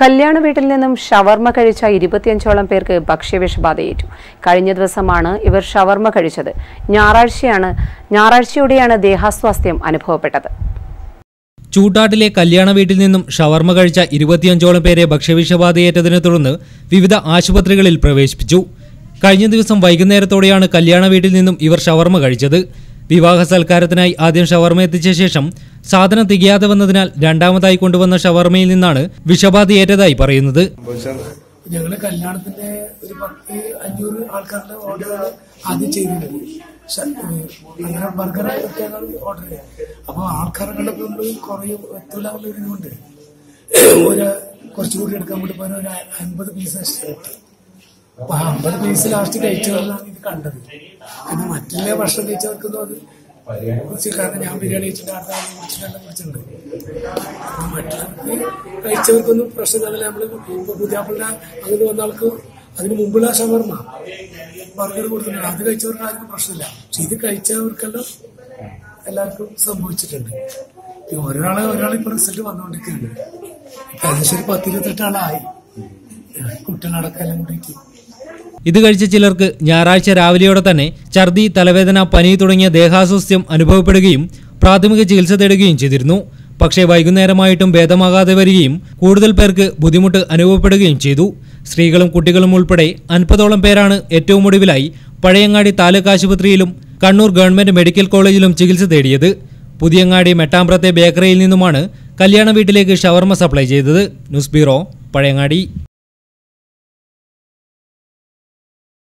കല്യാണ വീട്ടിൽ നിന്നും ഷവർമ കഴിച്ച ഇരുപത്തിയഞ്ചോളം പേർക്ക് ഭക്ഷ്യവിഷബാധയേറ്റു. കഴിഞ്ഞ ദിവസമാണ് ഇവർ ഷവർമ കഴിച്ചത്. ഞായറാഴ്ചയാണ് ഞായറാഴ്ചയോടെയാണ് ദേഹാസ്വാസ്ഥ്യം അനുഭവപ്പെട്ടത്. ചൂട്ടാട്ടിലെ കല്യാണ വീട്ടിൽ നിന്നും ഷവർമ കഴിച്ച ഇരുപത്തിയഞ്ചോളം പേരെ ഭക്ഷ്യവിഷബാധയേറ്റതിനെ തുടർന്ന് വിവിധ ആശുപത്രികളിൽ പ്രവേശിപ്പിച്ചു. കഴിഞ്ഞ ദിവസം വൈകുന്നേരത്തോടെയാണ് കല്യാണ വീട്ടിൽ നിന്നും ഇവർ ഷവർമ കഴിച്ചത്. വിവാഹ സൽക്കാരത്തിനായി ആദ്യം ഷവർമ എത്തിച്ച ശേഷം സാധനം തികയാതെ വന്നതിനാൽ രണ്ടാമതായി കൊണ്ടുവന്ന ഷവർമയിൽ നിന്നാണ് വിഷബാധയേറ്റതായി പറയുന്നത്. ഞങ്ങൾ കല്യാണത്തിന്റെ ഒരു പത്ത് അഞ്ഞൂറ് ആൾക്കാരുടെ ഓർഡർ ആദ്യം ചെയ്തിട്ടുണ്ട് അങ്ങനെ ബർഗർ ഓർഡർ ചെയ്യുക അപ്പൊ ആൾക്കാരുടെ കൊണ്ട് കുറയും എത്തൂല എന്നുള്ള ഒരു കുറച്ചുകൂടി എടുക്കാൻ വേണ്ടി പോയ ഒരു അൻപത് പീസ് അപ്പൊ അമ്പത് പീസ് ലാസ്റ്റ് കഴിച്ചവരിലാണ് ഇത് കണ്ടത്. പിന്നെ മറ്റുള്ള ഭക്ഷണം കഴിച്ചവർക്കൊന്നും അത് കുറിച്ച് കാരണം ഞാൻ ബിരിയാണി കഴിച്ചിട്ട് അടുത്ത കുറിച്ചിട്ടുണ്ട് മറ്റുള്ളവർക്ക് കഴിച്ചവർക്കൊന്നും പ്രശ്നമില്ല. നമ്മൾ ഇപ്പൊ പുതിയാപ്പിളിന്റെ അങ്ങനെ വന്ന ആൾക്ക് അതിന് മുമ്പുള്ള ഷവർമ്മ ബർഗർ കൊടുക്കുന്നുണ്ട് അത് കഴിച്ചവർക്ക് ആർക്കും പ്രശ്നമില്ല. പക്ഷെ ഇത് കഴിച്ചവർക്കെല്ലാം എല്ലാവർക്കും സംഭവിച്ചിട്ടുണ്ട്. ഒരാളെ ഒരാളെ ഇപ്പൊ റിസൾട്ട് വന്നുകൊണ്ടിരിക്കുന്നുണ്ട് ഇപ്പൊ ഏകദേശം ഒരു പത്തിരുപത്തെട്ട് ആളായി. കുട്ടികളടക്കം എല്ലാം കൂടിയിട്ട്. ഇത് കഴിച്ച ചിലർക്ക് ഞായറാഴ്ച രാവിലെയോടെ തന്നെ ഛർദി തലവേദന പനി തുടങ്ങിയ ദേഹാസ്വാസ്ഥ്യം അനുഭവപ്പെടുകയും പ്രാഥമിക ചികിത്സ തേടുകയും ചെയ്തിരുന്നു. പക്ഷേ വൈകുന്നേരമായിട്ടും ഭേദമാകാതെ വരികയും കൂടുതൽ പേർക്ക് ബുദ്ധിമുട്ട് അനുഭവപ്പെടുകയും ചെയ്തു. സ്ത്രീകളും കുട്ടികളും ഉൾപ്പെടെ അൻപതോളം പേരാണ് ഏറ്റവും ഒടുവിലായി പഴയങ്ങാടി താലൂക്ക് ആശുപത്രിയിലും കണ്ണൂർ ഗവൺമെന്റ് മെഡിക്കൽ കോളേജിലും ചികിത്സ തേടിയത്. പുതിയങ്ങാടി മെട്ടാമ്പ്രത്തെ ബേക്കറിയിൽ നിന്നുമാണ് കല്യാണ വീട്ടിലേക്ക് ഷവർമ സപ്ലൈ ചെയ്തത്. News bureau Pazhayangadi.